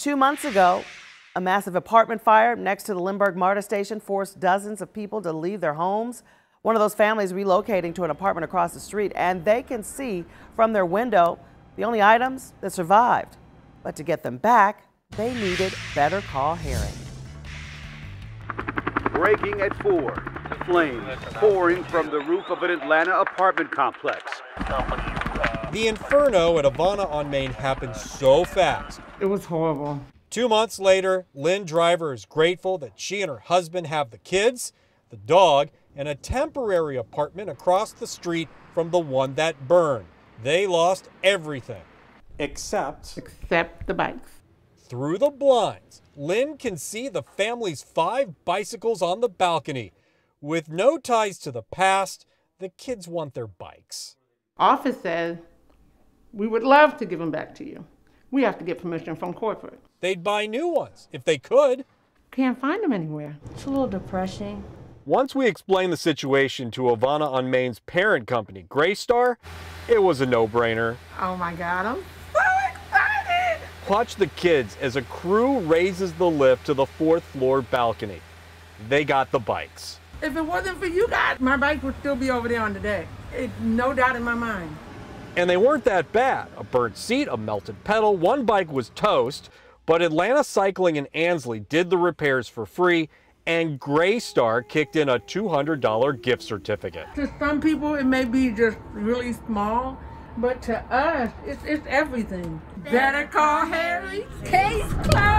Two months ago, a massive apartment fire next to the Lindbergh MARTA station forced dozens of people to leave their homes. One of those families relocating to an apartment across the street, and they can see from their window the only items that survived. But to get them back, they needed Better Call Harry. Breaking at 4. Flames pouring from the roof of an Atlanta apartment complex. The inferno at Avana on Main happened so fast. It was horrible. Two months later, Lynn Driver is grateful that she and her husband have the kids, the dog, and a temporary apartment across the street from the one that burned. They lost everything. Except. Except the bikes. Through the blinds, Lynn can see the family's five bicycles on the balcony. With no ties to the past, the kids want their bikes. Office says, we would love to give them back to you. We have to get permission from corporate. They'd buy new ones if they could. Can't find them anywhere. It's a little depressing. Once we explained the situation to Avana on Main's parent company, Greystar, it was a no-brainer. Oh my God, I'm so excited! Watch the kids as a crew raises the lift to the fourth floor balcony. They got the bikes. If it wasn't for you guys, my bike would still be over there on the deck. It, no doubt in my mind. And they weren't that bad. A burnt seat, a melted pedal, one bike was toast, but Atlanta Cycling and Ansley did the repairs for free and Greystar kicked in a $200 gift certificate. To some people, it may be just really small, but to us, it's, it's everything. Better call Harry. Case closed.